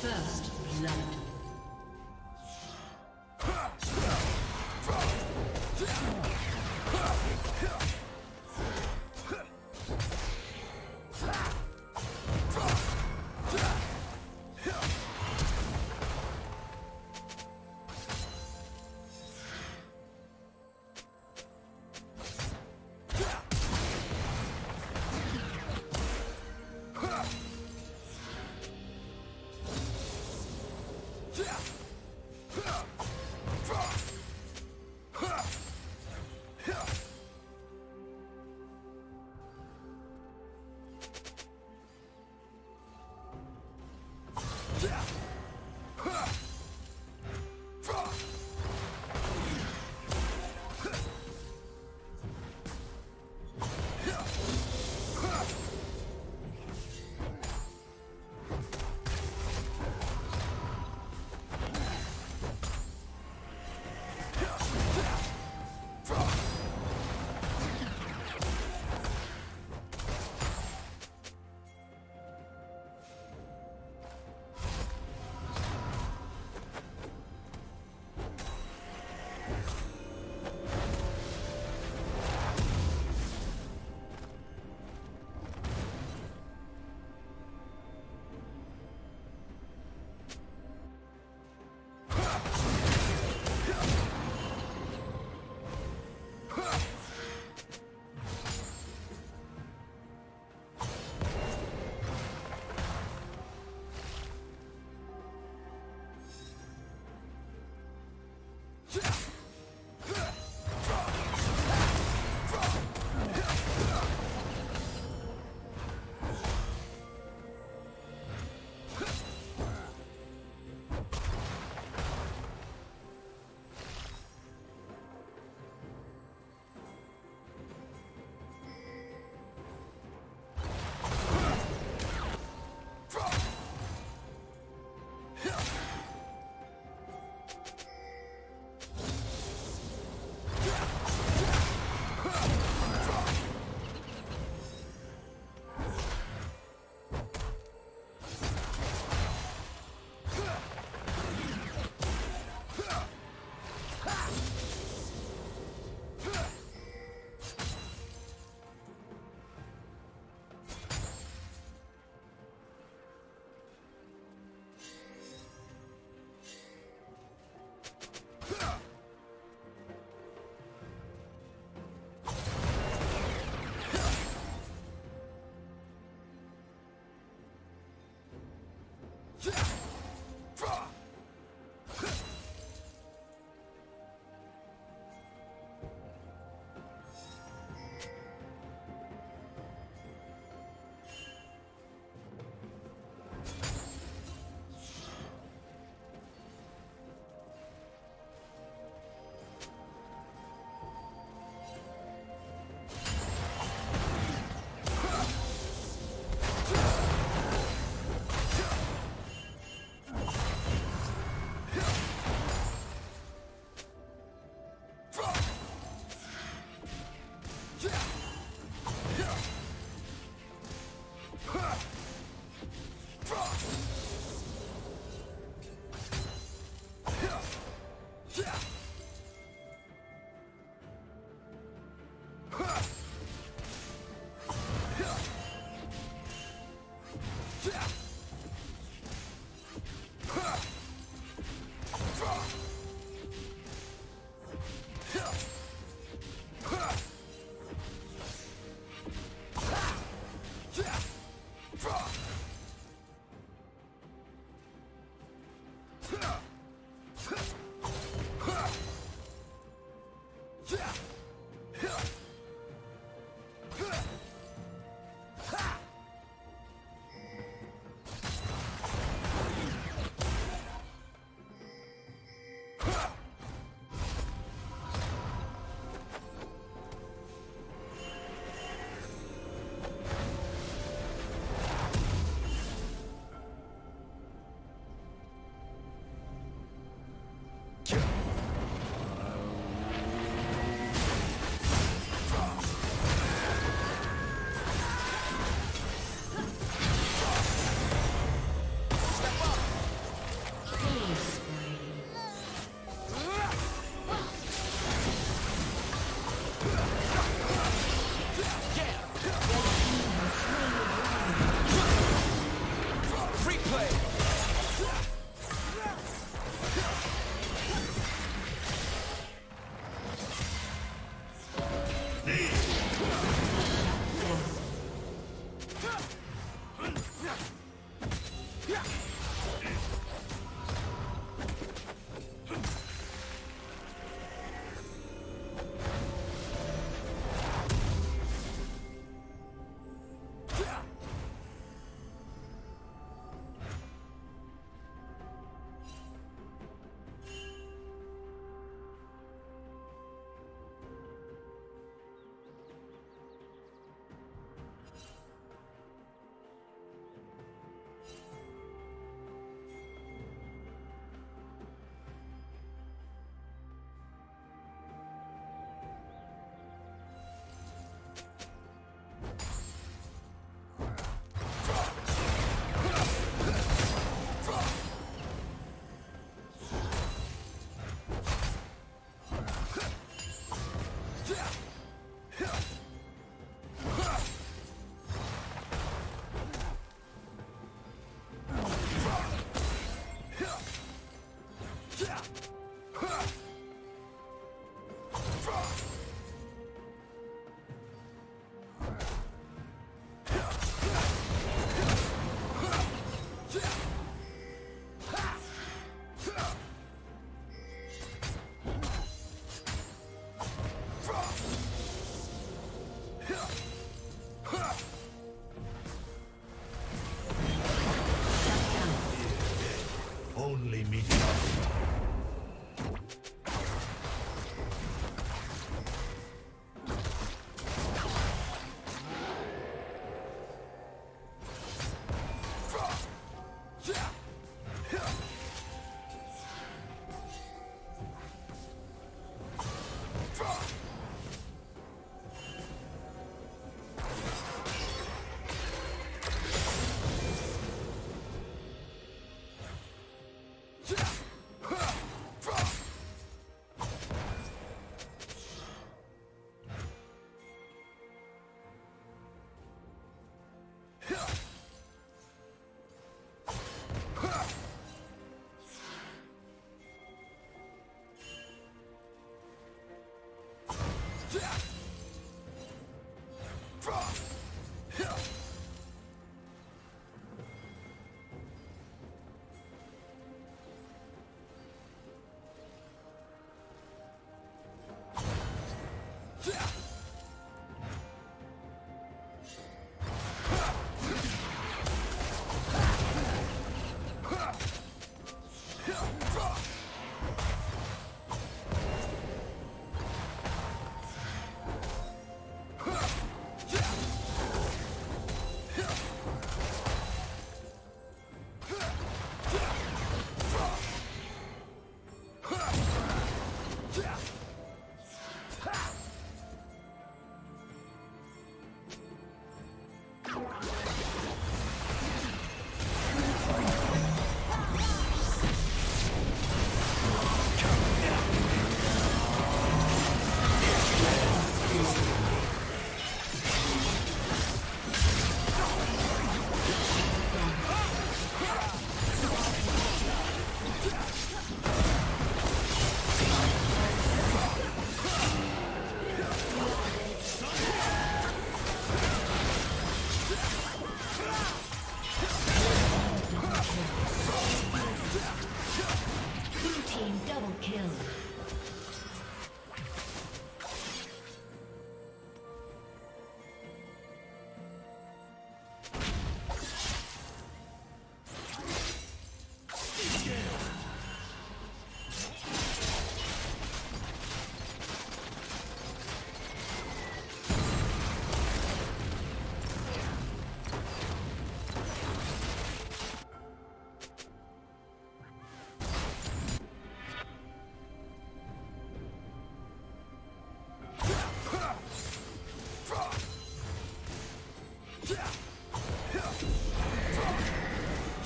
First blood.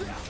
Red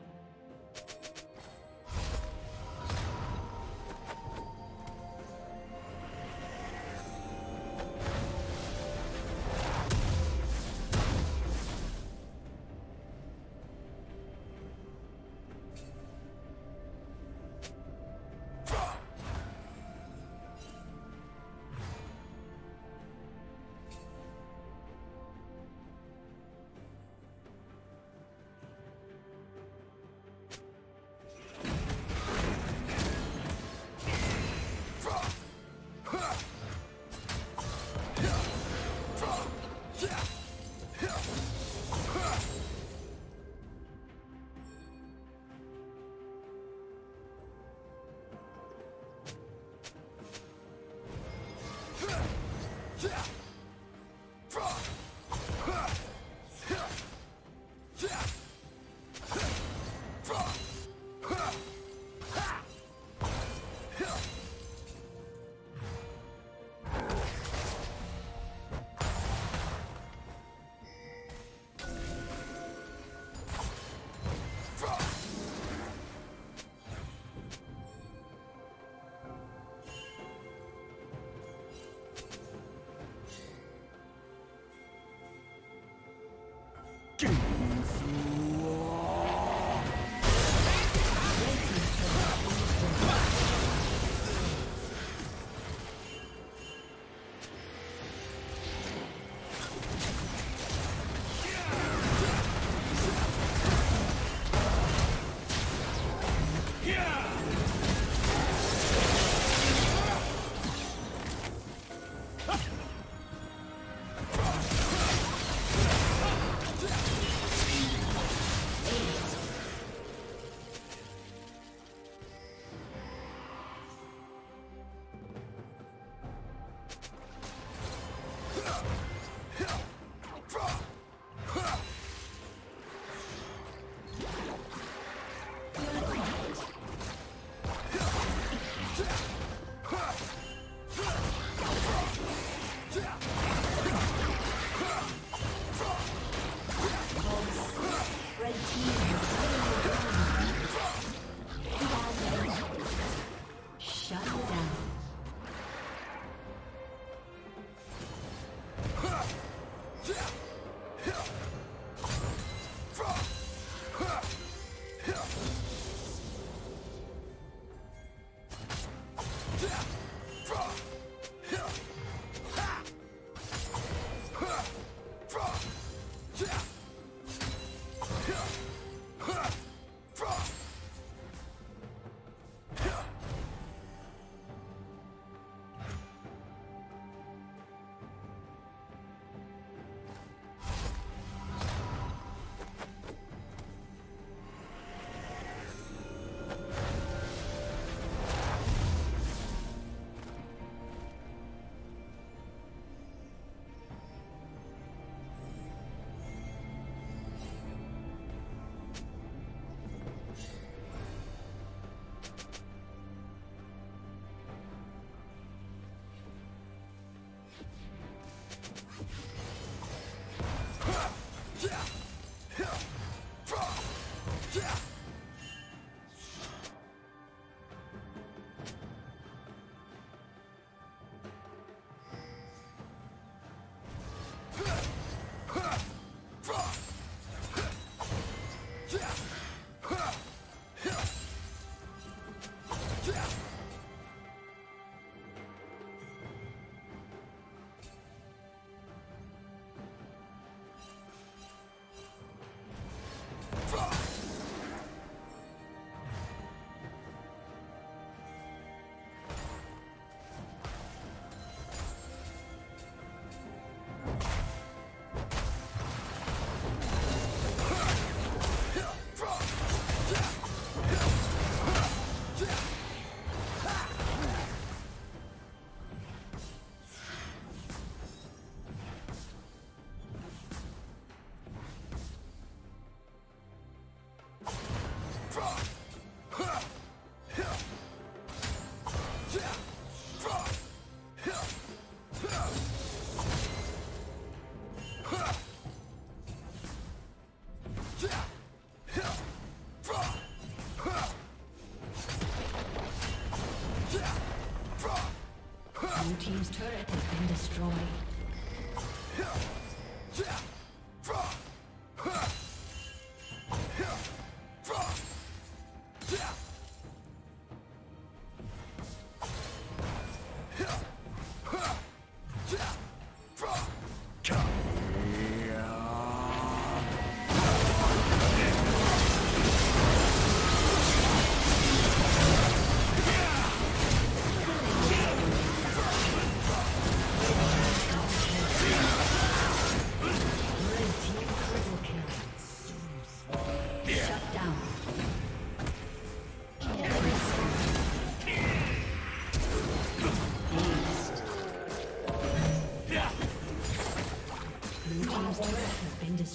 you!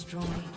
Destroyed.